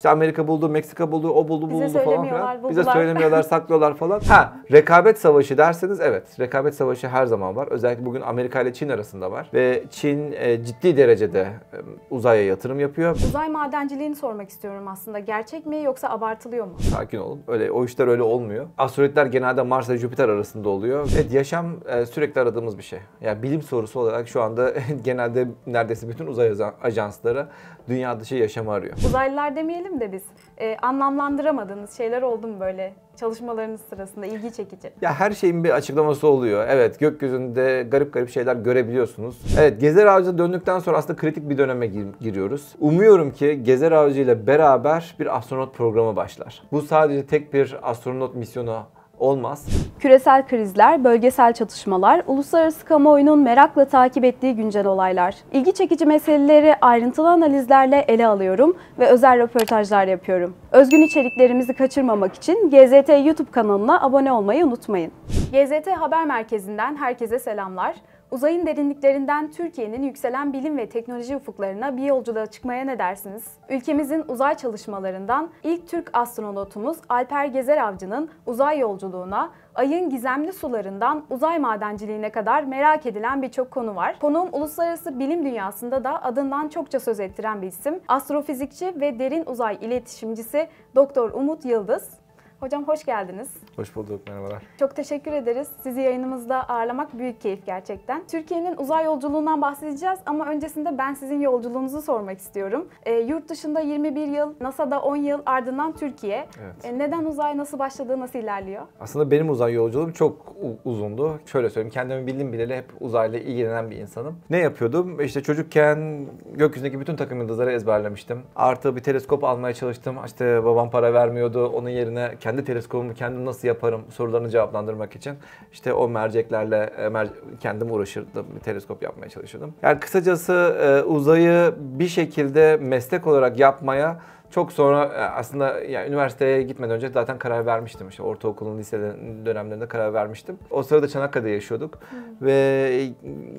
İşte Amerika buldu, Meksika buldu, o buldu, bu Bize buldu falan filan. Bize söylemiyorlar, saklıyorlar falan. Ha, rekabet savaşı derseniz evet. Rekabet savaşı her zaman var. Özellikle bugün Amerika ile Çin arasında var. Ve Çin e, ciddi derecede e, uzaya yatırım yapıyor. Uzay madenciliğini sormak istiyorum aslında. Gerçek mi yoksa abartılıyor mu? Sakin olun. Öyle o işler öyle olmuyor. Asteroidler genelde Mars ve Jüpiter arasında oluyor. Evet yaşam e, sürekli aradığımız bir şey. Yani bilim sorusu olarak şu anda genelde neredeyse bütün uzay ajan- ajansları dünya dışı yaşamı arıyor. Uzaylılar demeyelim de biz. Ee, anlamlandıramadığınız şeyler oldu mu böyle çalışmalarınız sırasında ilgi çekici? Ya her şeyin bir açıklaması oluyor. Evet gökyüzünde garip garip şeyler görebiliyorsunuz. Evet Gezer Avcı döndükten sonra aslında kritik bir döneme gir- giriyoruz. Umuyorum ki Gezer Avcı ile beraber bir astronot programı başlar. Bu sadece tek bir astronot misyonu olmaz. Küresel krizler, bölgesel çatışmalar, uluslararası kamuoyunun merakla takip ettiği güncel olaylar. İlgi çekici meseleleri ayrıntılı analizlerle ele alıyorum ve özel röportajlar yapıyorum. Özgün içeriklerimizi kaçırmamak için GZT YouTube kanalına abone olmayı unutmayın. GZT Haber Merkezi'nden herkese selamlar. Uzayın derinliklerinden Türkiye'nin yükselen bilim ve teknoloji ufuklarına bir yolculuğa çıkmaya ne dersiniz? Ülkemizin uzay çalışmalarından ilk Türk astronotumuz Alper Gezer Avcı'nın uzay yolculuğuna, ayın gizemli sularından uzay madenciliğine kadar merak edilen birçok konu var. Konuğum uluslararası bilim dünyasında da adından çokça söz ettiren bir isim. Astrofizikçi ve derin uzay iletişimcisi Doktor Umut Yıldız. Hocam hoş geldiniz. Hoş bulduk merhabalar. Çok teşekkür ederiz. Sizi yayınımızda ağırlamak büyük keyif gerçekten. Türkiye'nin uzay yolculuğundan bahsedeceğiz ama öncesinde ben sizin yolculuğunuzu sormak istiyorum. E, yurt dışında 21 yıl, NASA'da 10 yıl ardından Türkiye. Evet. E, neden uzay nasıl başladı, nasıl ilerliyor? Aslında benim uzay yolculuğum çok uzundu. Şöyle söyleyeyim, kendimi bildim bileli hep uzayla ilgilenen bir insanım. Ne yapıyordum? İşte çocukken gökyüzündeki bütün takım yıldızları ezberlemiştim. Artı bir teleskop almaya çalıştım. İşte babam para vermiyordu. Onun yerine kendi teleskobumu kendim nasıl yaparım sorularını cevaplandırmak için. işte o merceklerle e, mer- kendim uğraşırdım. Bir teleskop yapmaya çalışıyordum. Yani kısacası e, uzayı bir şekilde meslek olarak yapmaya çok sonra e, aslında yani üniversiteye gitmeden önce zaten karar vermiştim. İşte ortaokulun, lise dönemlerinde karar vermiştim. O sırada Çanakkale'de yaşıyorduk. Ve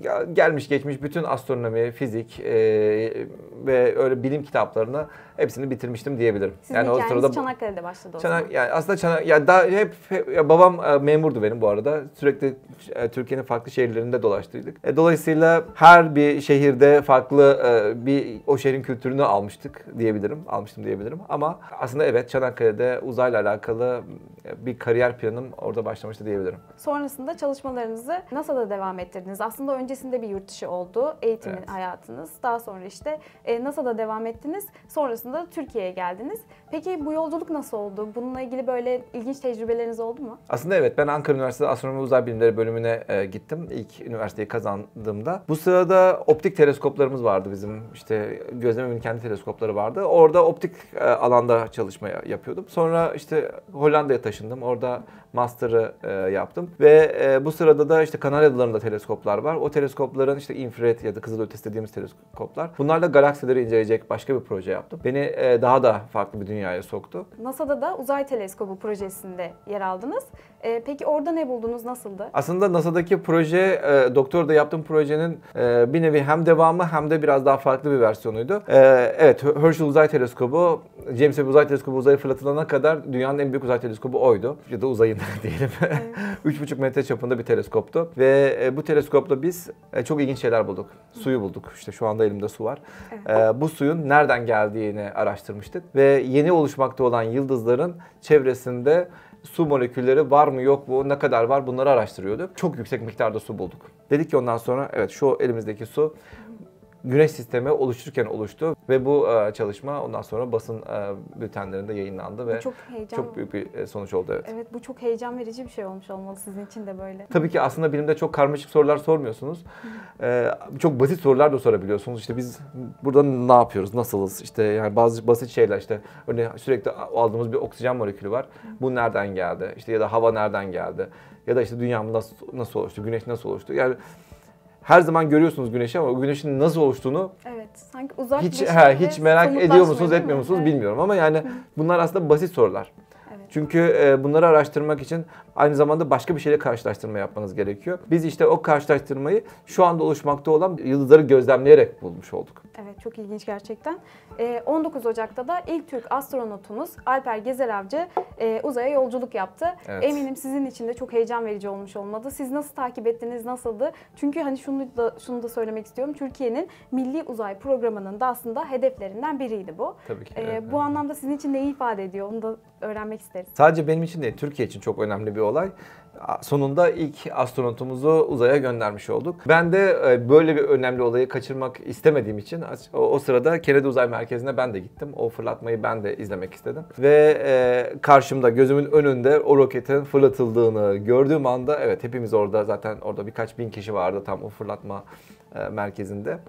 ya- gelmiş geçmiş bütün astronomi, fizik e, ve öyle bilim kitaplarını hepsini bitirmiştim diyebilirim. Sizin hikayeniz Çanakkale'de başladı o zaman. Çanak, yani aslında Çanak, ya daha hep, hep- ya babam e, memurdu benim bu arada. Sürekli e, Türkiye'nin farklı şehirlerinde dolaştıydık. E, dolayısıyla her bir şehirde farklı e, bir o şehrin kültürünü almıştık diyebilirim. Almıştım diyebilirim. Ama aslında evet Çanakkale'de uzayla alakalı e, bir kariyer planım orada başlamıştı diyebilirim. Sonrasında çalışmalarınızı NASA'da devam ettirdiniz. Aslında öncesinde bir yurt dışı oldu eğitim Evet. hayatınız. Daha sonra işte e, NASA'da devam ettiniz. Sonrasında da Türkiye'ye geldiniz. Peki bu yolculuk nasıl oldu? Bununla ilgili böyle ilginç tecrübeleriniz oldu mu? Aslında evet ben Ankara Üniversitesi Astronomi Uzay Bilimleri bölümüne e, gittim. İlk üniversiteyi kazandığımda. Bu sırada optik teleskoplarımız vardı bizim. İşte gözlememin kendi teleskopları vardı. Orada optik e, alanda çalışma yapıyordum. Sonra işte Hollanda'ya taşındım. Orada master'ı yaptım. Ve bu sırada da işte Kanarya Adaları'nda teleskoplar var. O teleskopların işte infrared ya da kızılötesi dediğimiz teleskoplar. Bunlarla galaksileri inceleyecek başka bir proje yaptım. Beni e, daha da farklı bir dünyaya soktu. NASA'da da uzay teleskobu projesinde yer aldınız. E, peki orada ne buldunuz? Nasıldı? Aslında NASA'daki proje, e, doktorda yaptığım projenin bir nevi hem devamı hem de biraz daha farklı bir versiyonuydu. Evet, Herschel Uzay Teleskobu, James Webb Uzay Teleskobu uzaya fırlatılana kadar dünyanın en büyük uzay teleskobu oydu. Ya da uzayın diyelim. 3,5 metre çapında bir teleskoptu. Ve bu teleskopla biz çok ilginç şeyler bulduk. Suyu bulduk. İşte şu anda elimde su var. E, bu suyun nereden geldiğini araştırmıştık. Ve yeni oluşmakta olan yıldızların çevresinde su molekülleri var mı yok mu ne kadar var bunları araştırıyorduk. Çok yüksek miktarda su bulduk. Dedik ki ondan sonra evet şu elimizdeki su güneş sistemi oluştururken oluştu ve bu e, çalışma ondan sonra basın e, bültenlerinde yayınlandı ve Bu çok heyecan. çok büyük bir e, sonuç oldu evet. Evet bu çok heyecan verici bir şey olmuş olmalı sizin için de böyle. Tabii ki aslında bilimde çok karmaşık sorular sormuyorsunuz. Çok basit sorular da sorabiliyorsunuz. İşte biz burada ne yapıyoruz, nasılız? İşte yani bazı basit şeyler işte örneğin sürekli aldığımız bir oksijen molekülü var. Bu nereden geldi? İşte ya da hava nereden geldi? Ya da işte dünyamız nasıl, nasıl oluştu? Güneş nasıl oluştu? Yani her zaman görüyorsunuz güneşi ama o güneşin nasıl oluştuğunu Evet sanki uzak hiç he, hiç merak ediyor musunuz, etmiyor mi? musunuz Evet. bilmiyorum ama yani bunlar aslında basit sorular. Evet. Çünkü e, bunları araştırmak için aynı zamanda başka bir şeyle karşılaştırma yapmanız gerekiyor. Biz işte o karşılaştırmayı şu anda oluşmakta olan yıldızları gözlemleyerek bulmuş olduk. Evet çok ilginç gerçekten. Ee, 19 Ocak'ta da ilk Türk astronotumuz Alper Gezer Avcı e, uzaya yolculuk yaptı. Evet. Eminim sizin için de çok heyecan verici olmuş olmalı. Siz nasıl takip ettiniz, nasıldı? Çünkü hani şunu da şunu da söylemek istiyorum. Türkiye'nin milli uzay programının da aslında hedeflerinden biriydi bu. Tabii ki. Ee, evet. bu anlamda sizin için neyi ifade ediyor? Onu da öğrenmek isteriz. Sadece benim için değil, Türkiye için çok önemli bir olay. Sonunda ilk astronotumuzu uzaya göndermiş olduk. Ben de e, böyle bir önemli olayı kaçırmak istemediğim için o, sırada Kennedy Uzay Merkezi'ne ben de gittim. O fırlatmayı ben de izlemek istedim. Ve e, karşımda, gözümün önünde o roketin fırlatıldığını gördüğüm anda evet hepimiz orada zaten orada birkaç bin kişi vardı tam o fırlatma e, merkezinde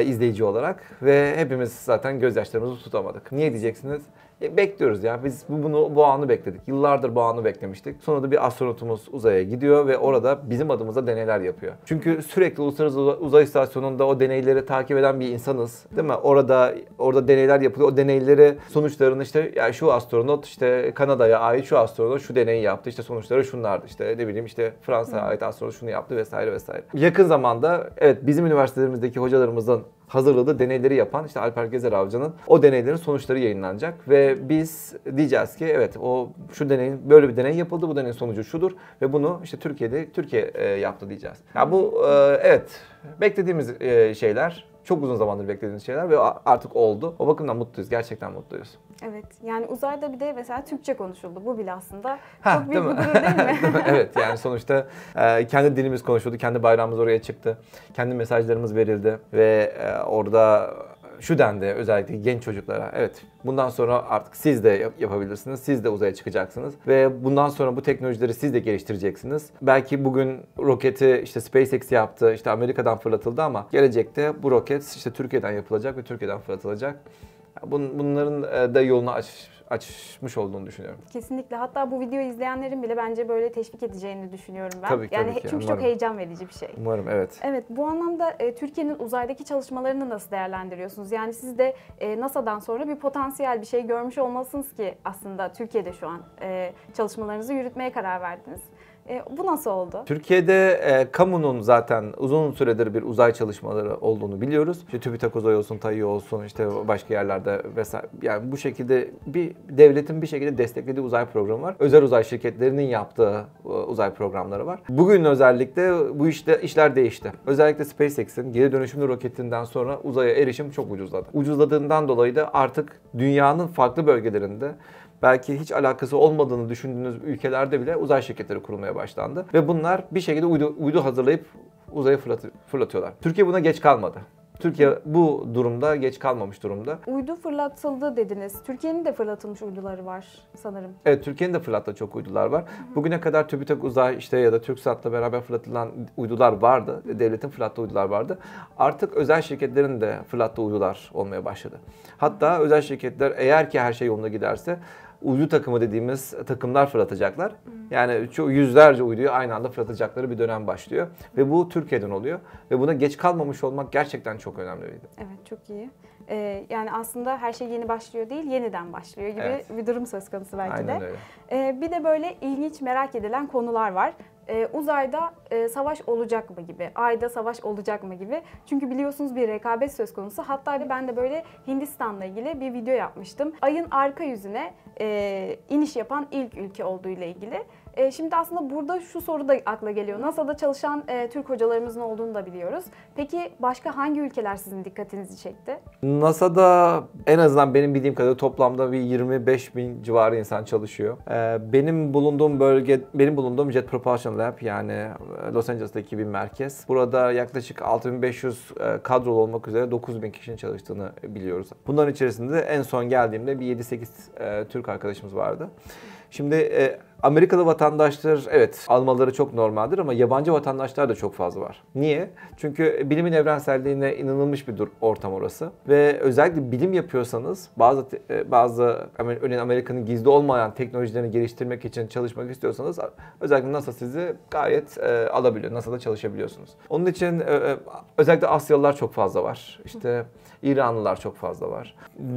izleyici olarak ve hepimiz zaten gözyaşlarımızı tutamadık. Niye diyeceksiniz? E, bekliyoruz ya. Biz bu- bunu bu anı bekledik. Yıllardır bu anı beklemiştik. Sonra da bir astronotumuz uzaya gidiyor ve orada bizim adımıza deneyler yapıyor. Çünkü sürekli Uluslararası Uza- Uzay İstasyonu'nda o deneyleri takip eden bir insanız. Değil mi? Orada orada deneyler yapılıyor. O deneyleri sonuçlarını işte ya şu astronot işte Kanada'ya ait şu astronot şu deneyi yaptı. İşte sonuçları şunlardı. İşte ne bileyim işte Fransa'ya ait astronot şunu yaptı vesaire vesaire. Yakın zamanda evet bizim üniversitelerimizdeki hocalarımızın hazırladığı deneyleri yapan işte Alper Gezer Avcı'nın o deneylerin sonuçları yayınlanacak ve biz diyeceğiz ki evet o şu deneyin böyle bir deney yapıldı bu deneyin sonucu şudur ve bunu işte Türkiye'de Türkiye e, yaptı diyeceğiz. Ya bu e, evet beklediğimiz e, şeyler çok uzun zamandır beklediğimiz şeyler ve artık oldu. O bakımdan mutluyuz. Gerçekten mutluyuz. Evet. Yani uzayda bir de mesela Türkçe konuşuldu. Bu bile aslında Ha, çok büyük değil bir mi? gurur değil mi? evet yani sonuçta e, kendi dilimiz konuşuldu, kendi bayrağımız oraya çıktı, kendi mesajlarımız verildi ve e, orada şu dendi özellikle genç çocuklara. Evet bundan sonra artık siz de yap- yapabilirsiniz, siz de uzaya çıkacaksınız ve bundan sonra bu teknolojileri siz de geliştireceksiniz. Belki bugün roketi işte SpaceX yaptı, işte Amerika'dan fırlatıldı ama gelecekte bu roket işte Türkiye'den yapılacak ve Türkiye'den fırlatılacak. Bun- Bunların e, da yolunu aç, açmış olduğunu düşünüyorum. Kesinlikle. Hatta bu videoyu izleyenlerin bile bence böyle teşvik edeceğini düşünüyorum ben. Tabii yani tabii ki. çünkü Umarım. çok heyecan verici bir şey. Umarım evet. Evet, bu anlamda e, Türkiye'nin uzaydaki çalışmalarını nasıl değerlendiriyorsunuz? Yani siz de e, NASA'dan sonra bir potansiyel bir şey görmüş olmalısınız ki aslında Türkiye'de şu an e, çalışmalarınızı yürütmeye karar verdiniz. E, bu nasıl oldu? Türkiye'de e, kamunun zaten uzun süredir bir uzay çalışmaları olduğunu biliyoruz. İşte TÜBİTAK Uzay olsun, TAİ olsun, işte başka yerlerde vesaire. Yani bu şekilde bir devletin bir şekilde desteklediği uzay programı var. Özel uzay şirketlerinin yaptığı e, uzay programları var. Bugün özellikle bu işte işler değişti. Özellikle SpaceX'in geri dönüşümlü roketinden sonra uzaya erişim çok ucuzladı. Ucuzladığından dolayı da artık dünyanın farklı bölgelerinde belki hiç alakası olmadığını düşündüğünüz ülkelerde bile uzay şirketleri kurulmaya başlandı. Ve bunlar bir şekilde uydu, uydu hazırlayıp uzaya fırlat- fırlatıyorlar. Türkiye buna geç kalmadı. Türkiye bu durumda geç kalmamış durumda. Uydu fırlatıldı dediniz. Türkiye'nin de fırlatılmış uyduları var sanırım. Evet Türkiye'nin de fırlattığı çok uydular var. Bugüne kadar TÜBİTAK Uzay işte ya da TürkSat'la beraber fırlatılan uydular vardı. Devletin fırlattığı uydular vardı. Artık özel şirketlerin de fırlattığı uydular olmaya başladı. Hatta özel şirketler eğer ki her şey yolunda giderse uydu takımı dediğimiz takımlar fırlatacaklar. Yani şu yüzlerce uyduyu aynı anda fırlatacakları bir dönem başlıyor. Ve bu Türkiye'den oluyor. Ve buna geç kalmamış olmak gerçekten çok önemliydi. Evet, çok iyi. E, yani aslında her şey yeni başlıyor değil, yeniden başlıyor gibi Evet. bir durum söz konusu belki de. Aynen öyle. Ee, bir de böyle ilginç merak edilen konular var. Ee, uzayda e, savaş olacak mı gibi, ayda savaş olacak mı gibi. Çünkü biliyorsunuz bir rekabet söz konusu. Hatta ben de böyle Hindistan'la ilgili bir video yapmıştım. Ayın arka yüzüne e, iniş yapan ilk ülke olduğu ile ilgili. E, şimdi aslında burada şu soru da akla geliyor. NASA'da çalışan e, Türk hocalarımızın olduğunu da biliyoruz. Peki başka hangi ülkeler sizin dikkatinizi çekti? NASA'da en azından benim bildiğim kadarıyla toplamda bir 25 bin civarı insan çalışıyor. Ee, benim bulunduğum bölge, benim bulunduğum Jet Propulsion Lab yani e, Los Angeles'taki bir merkez. Burada yaklaşık 6500 e, kadrolu olmak üzere 9000 kişinin çalıştığını biliyoruz. Bunların içerisinde en son geldiğimde bir 7-8 e, Türk arkadaşımız vardı. Şimdi e, Amerikalı vatandaşlar evet almaları çok normaldir ama yabancı vatandaşlar da çok fazla var. Niye? Çünkü bilimin evrenselliğine inanılmış bir dur- ortam orası ve özellikle bilim yapıyorsanız bazı e, bazı örneğin Amerika'nın gizli olmayan teknolojilerini geliştirmek için çalışmak istiyorsanız özellikle NASA sizi gayet e, alabiliyor. NASA'da çalışabiliyorsunuz. Onun için e, e, özellikle Asyalılar çok fazla var. İşte İranlılar çok fazla var.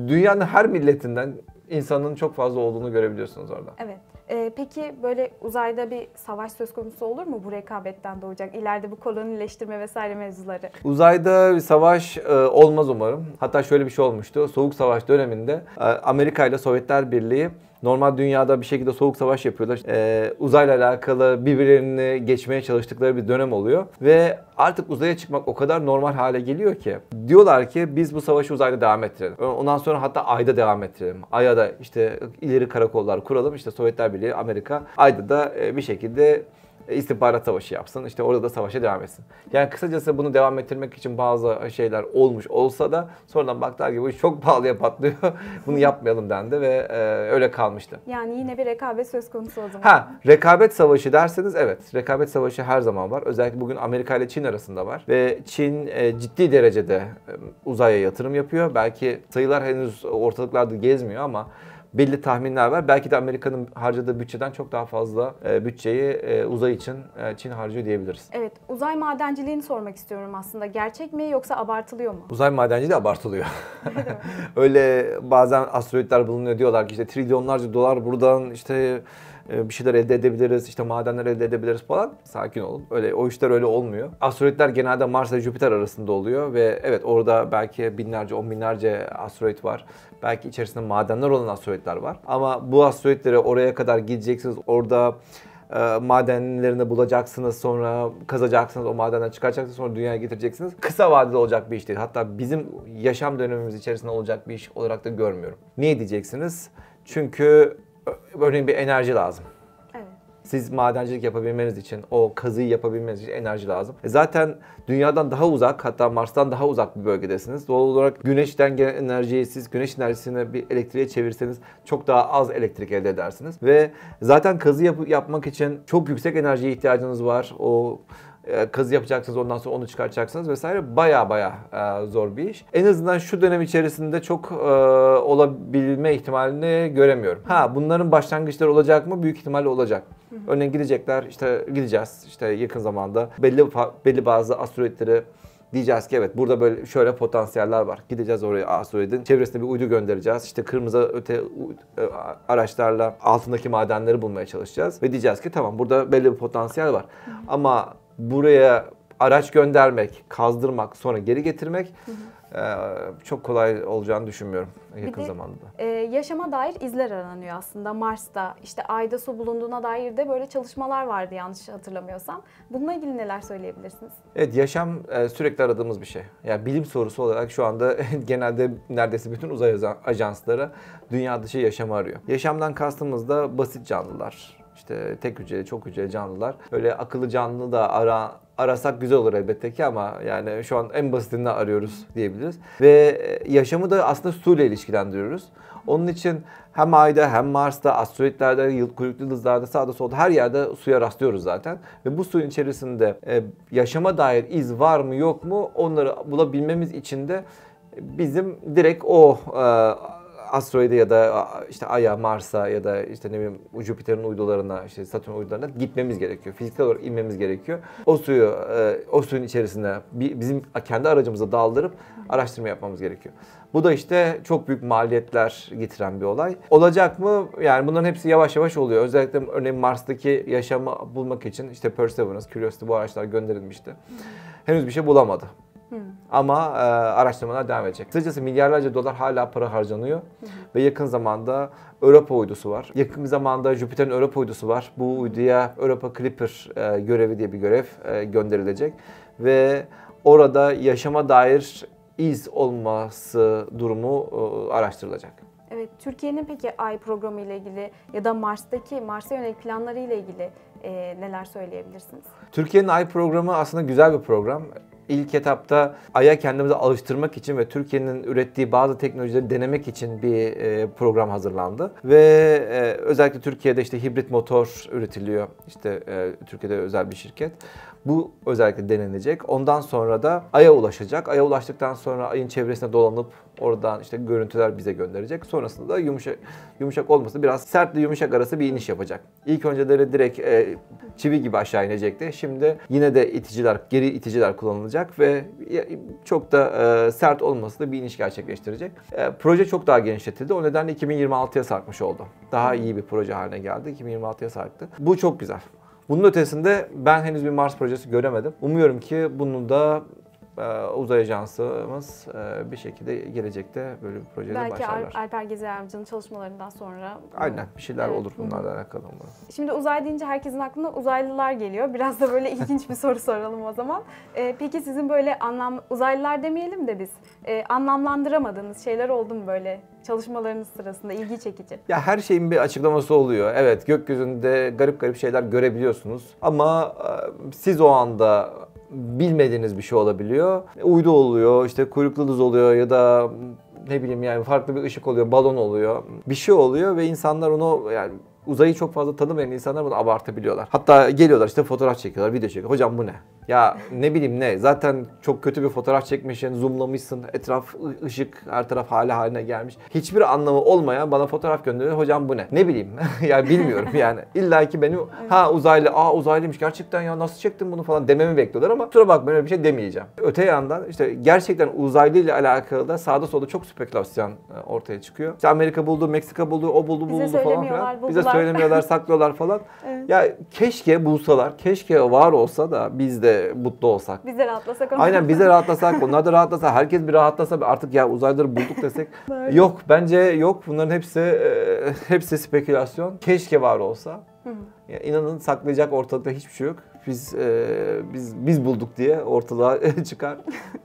Dünyanın her milletinden insanın çok fazla olduğunu görebiliyorsunuz orada. Evet. Ee, peki böyle uzayda bir savaş söz konusu olur mu bu rekabetten doğacak? İleride bu kolonileştirme vesaire mevzuları. Uzayda bir savaş e, olmaz umarım. Hatta şöyle bir şey olmuştu. Soğuk Savaş döneminde e, Amerika ile Sovyetler Birliği normal dünyada bir şekilde soğuk savaş yapıyorlar. E, uzayla alakalı birbirlerini geçmeye çalıştıkları bir dönem oluyor. Ve artık uzaya çıkmak o kadar normal hale geliyor ki. Diyorlar ki biz bu savaşı uzayda devam ettirelim. Ondan sonra hatta ayda devam ettirelim. Ay'a da işte ileri karakollar kuralım. İşte Sovyetler Birliği, Amerika ayda da e, bir şekilde istihbarat savaşı yapsın. İşte orada da savaşa devam etsin. Yani kısacası bunu devam ettirmek için bazı şeyler olmuş olsa da sonradan baktılar gibi bu iş çok pahalıya patlıyor. bunu yapmayalım dendi ve e, öyle kalmıştı. Yani yine bir rekabet söz konusu o zaman. Ha, rekabet savaşı derseniz evet. Rekabet savaşı her zaman var. Özellikle bugün Amerika ile Çin arasında var. Ve Çin e, ciddi derecede e, uzaya yatırım yapıyor. Belki sayılar henüz ortalıklarda gezmiyor ama belli tahminler var. Belki de Amerika'nın harcadığı bütçeden çok daha fazla e, bütçeyi e, uzay için e, Çin harcıyor diyebiliriz. Evet, uzay madenciliğini sormak istiyorum aslında. Gerçek mi yoksa abartılıyor mu? Uzay madenciliği abartılıyor. Öyle bazen asteroidler bulunuyor diyorlar ki işte trilyonlarca dolar buradan işte bir şeyler elde edebiliriz, işte madenler elde edebiliriz falan. Sakin olun. Öyle o işler öyle olmuyor. Asteroidler genelde Mars ve Jüpiter arasında oluyor ve evet orada belki binlerce, on binlerce asteroid var. Belki içerisinde madenler olan asteroidler var. Ama bu asteroidlere oraya kadar gideceksiniz. Orada e, madenlerini bulacaksınız sonra kazacaksınız o madenden çıkaracaksınız sonra dünyaya getireceksiniz. Kısa vadede olacak bir iş değil. Hatta bizim yaşam dönemimiz içerisinde olacak bir iş olarak da görmüyorum. Niye diyeceksiniz? Çünkü örneğin bir enerji lazım. Evet. Siz madencilik yapabilmeniz için, o kazıyı yapabilmeniz için enerji lazım. E zaten dünyadan daha uzak, hatta Mars'tan daha uzak bir bölgedesiniz. Doğal olarak güneşten gelen enerjiyi siz güneş enerjisini bir elektriğe çevirseniz çok daha az elektrik elde edersiniz. Ve zaten kazı yap- yapmak için çok yüksek enerjiye ihtiyacınız var. O kazı yapacaksınız ondan sonra onu çıkartacaksınız vesaire baya baya e, zor bir iş. En azından şu dönem içerisinde çok e, olabilme ihtimalini göremiyorum. Ha bunların başlangıçları olacak mı? Büyük ihtimalle olacak. Örneğin gidecekler işte gideceğiz işte yakın zamanda belli belli bazı asteroidleri Diyeceğiz ki evet burada böyle şöyle potansiyeller var. Gideceğiz oraya asteroidin çevresine bir uydu göndereceğiz. İşte kırmızı öte e, araçlarla altındaki madenleri bulmaya çalışacağız. Ve diyeceğiz ki tamam burada belli bir potansiyel var. Ama buraya araç göndermek, kazdırmak, sonra geri getirmek e, çok kolay olacağını düşünmüyorum yakın de- zamanda. Ee, yaşama dair izler aranıyor aslında Mars'ta. İşte Ay'da su bulunduğuna dair de böyle çalışmalar vardı yanlış hatırlamıyorsam. Bununla ilgili neler söyleyebilirsiniz? Evet yaşam e, sürekli aradığımız bir şey. Yani bilim sorusu olarak şu anda genelde neredeyse bütün uzay ajan- ajansları dünya dışı yaşamı arıyor. Yaşamdan kastımız da basit canlılar. İşte tek hücreli, çok hücreli canlılar. Öyle akıllı canlı da ara, arasak güzel olur elbette ki ama yani şu an en basitini arıyoruz diyebiliriz. Ve e, yaşamı da aslında suyla ilişkilendiriyoruz. Onun için hem Ay'da hem Mars'ta, asteroidlerde, yıl- kuyruklu yıldızlarda, sağda solda her yerde suya rastlıyoruz zaten. Ve bu suyun içerisinde e, yaşama dair iz var mı yok mu onları bulabilmemiz için de bizim direkt o e, asteroide ya da işte Ay'a, Mars'a ya da işte ne bileyim Jüpiter'in uydularına, işte Satürn uydularına gitmemiz gerekiyor. Fiziksel olarak inmemiz gerekiyor. O suyu, e, o suyun içerisine bi- bizim kendi aracımıza daldırıp araştırma yapmamız gerekiyor. Bu da işte çok büyük maliyetler getiren bir olay. Olacak mı? Yani bunların hepsi yavaş yavaş oluyor. Özellikle örneğin Mars'taki yaşamı bulmak için işte Perseverance, Curiosity bu araçlar gönderilmişti. Henüz bir şey bulamadı. Ama e, araştırmalar devam edecek. Kısacası milyarlarca dolar hala para harcanıyor. Ve yakın zamanda Europa uydusu var. Yakın zamanda Jüpiter'in Europa uydusu var. Bu uyduya Europa Clipper e, görevi diye bir görev e, gönderilecek. Ve orada yaşama dair iz olması durumu e, araştırılacak. Evet, Türkiye'nin peki Ay programı ile ilgili ya da Mars'taki Mars'a yönelik planları ile ilgili e, neler söyleyebilirsiniz? Türkiye'nin Ay programı aslında güzel bir program. İlk etapta Ay'a kendimizi alıştırmak için ve Türkiye'nin ürettiği bazı teknolojileri denemek için bir e, program hazırlandı. Ve e, özellikle Türkiye'de işte hibrit motor üretiliyor. İşte e, Türkiye'de özel bir şirket. Bu özellikle denenecek. Ondan sonra da Ay'a ulaşacak. Ay'a ulaştıktan sonra Ay'ın çevresine dolanıp oradan işte görüntüler bize gönderecek. Sonrasında da yumuşak yumuşak olması biraz sertle yumuşak arası bir iniş yapacak. İlk önceleri direkt e, çivi gibi aşağı inecekti. Şimdi yine de iticiler, geri iticiler kullanılacak ve çok da e, sert olması da bir iniş gerçekleştirecek. E, proje çok daha genişletildi. O nedenle 2026'ya sarkmış oldu. Daha iyi bir proje haline geldi. 2026'ya sarktı. Bu çok güzel. Bunun ötesinde ben henüz bir Mars projesi göremedim. Umuyorum ki bunu da uzay ajansımız e, bir şekilde gelecekte böyle bir projede Belki başlarlar. Al- Alper Gezer Avcı'nın çalışmalarından sonra. Aynen bir şeyler Evet, olur bunlarla alakalı. umarım. Şimdi uzay deyince herkesin aklına uzaylılar geliyor. Biraz da böyle ilginç bir soru soralım o zaman. Ee, peki sizin böyle anlam uzaylılar demeyelim de biz e, anlamlandıramadığınız şeyler oldu mu böyle çalışmalarınız sırasında ilgi çekici? Ya her şeyin bir açıklaması oluyor. Evet gökyüzünde garip garip şeyler görebiliyorsunuz. Ama e, siz o anda bilmediğiniz bir şey olabiliyor. Uydu oluyor, işte kuyruklu yıldız oluyor ya da ne bileyim yani farklı bir ışık oluyor, balon oluyor. Bir şey oluyor ve insanlar onu yani uzayı çok fazla tanımayan insanlar bunu abartabiliyorlar. Hatta geliyorlar işte fotoğraf çekiyorlar, video çekiyor. Hocam bu ne? Ya ne bileyim ne? Zaten çok kötü bir fotoğraf çekmişsin, zoomlamışsın. Etraf ışık, her taraf hale haline gelmiş. Hiçbir anlamı olmayan bana fotoğraf gönderiyor. Hocam bu ne? Ne bileyim. yani bilmiyorum yani. İlla ki benim ha uzaylı, aa uzaylıymış gerçekten ya nasıl çektin bunu falan dememi bekliyorlar ama kusura bakmayın öyle bir şey demeyeceğim. Öte yandan işte gerçekten uzaylı ile alakalı da sağda solda çok spekülasyon e, ortaya çıkıyor. İşte Amerika buldu, Meksika buldu, o buldu, bu buldu falan filan. Bize. Söylemiyorlar, saklıyorlar falan. Evet. Ya keşke bulsalar, keşke var olsa da biz de mutlu olsak. Biz de rahatlasak. Aynen biz de rahatlasak, onlar da rahatlasa, herkes bir rahatlasa artık ya uzaylıları bulduk desek. Yok bence yok. Bunların hepsi e, hepsi spekülasyon. Keşke var olsa. Hı hı. Ya inanın saklayacak ortalıkta hiçbir şey yok. Biz e, biz biz bulduk diye ortalığa çıkar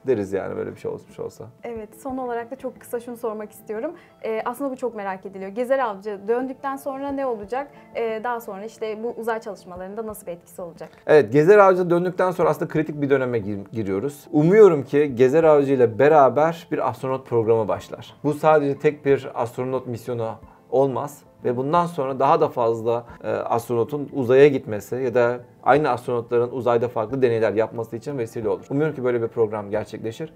deriz yani böyle bir şey olmuş olsa. Evet, son olarak da çok kısa şunu sormak istiyorum. Ee, aslında bu çok merak ediliyor. Gezer Avcı döndükten sonra ne olacak? Ee, daha sonra işte bu uzay çalışmalarında nasıl bir etkisi olacak? Evet Gezer Avcı döndükten sonra aslında kritik bir döneme gir- giriyoruz. Umuyorum ki Gezer Avcı ile beraber bir astronot programı başlar. Bu sadece tek bir astronot misyonu olmaz ve bundan sonra daha da fazla e, astronotun uzaya gitmesi ya da aynı astronotların uzayda farklı deneyler yapması için vesile olur. Umuyorum ki böyle bir program gerçekleşir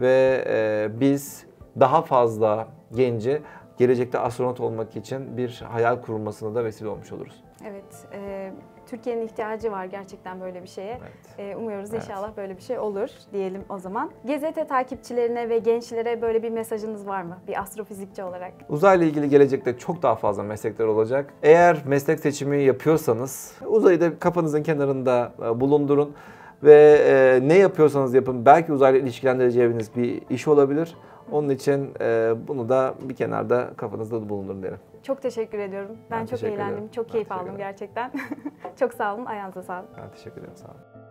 ve e, biz daha fazla genci gelecekte astronot olmak için bir hayal kurulmasına da vesile olmuş oluruz. Evet, e, Türkiye'nin ihtiyacı var gerçekten böyle bir şeye. Evet. E, umuyoruz Evet. inşallah böyle bir şey olur diyelim o zaman. GZT takipçilerine ve gençlere böyle bir mesajınız var mı? Bir astrofizikçi olarak. Uzayla ilgili gelecekte çok daha fazla meslekler olacak. Eğer meslek seçimi yapıyorsanız uzayı da kafanızın kenarında e, bulundurun ve e, ne yapıyorsanız yapın belki uzayla ilişkilendireceğiniz bir iş olabilir. Onun için e, bunu da bir kenarda kafanızda da bulundurun derim. Çok teşekkür ediyorum. Ben, Ben çok eğlendim. ederim. Çok keyif aldım gerçekten. çok sağ olun. Ayağınıza sağlık. Ben teşekkür ederim. Sağ olun.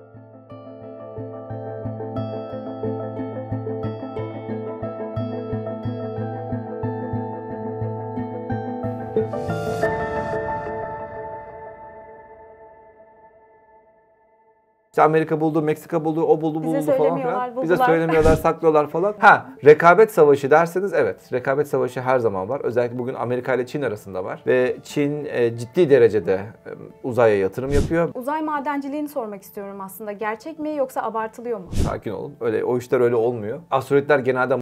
İşte Amerika buldu, Meksika buldu, o buldu, bu Bize buldu falan filan. Bize söylemiyorlar, saklıyorlar falan. Ha, rekabet savaşı derseniz evet. Rekabet savaşı her zaman var. Özellikle bugün Amerika ile Çin arasında var. Ve Çin e, ciddi derecede e, uzaya yatırım yapıyor. Uzay madenciliğini sormak istiyorum aslında. Gerçek mi yoksa abartılıyor mu? Sakin olun. Öyle o işler öyle olmuyor. Asteroidler genelde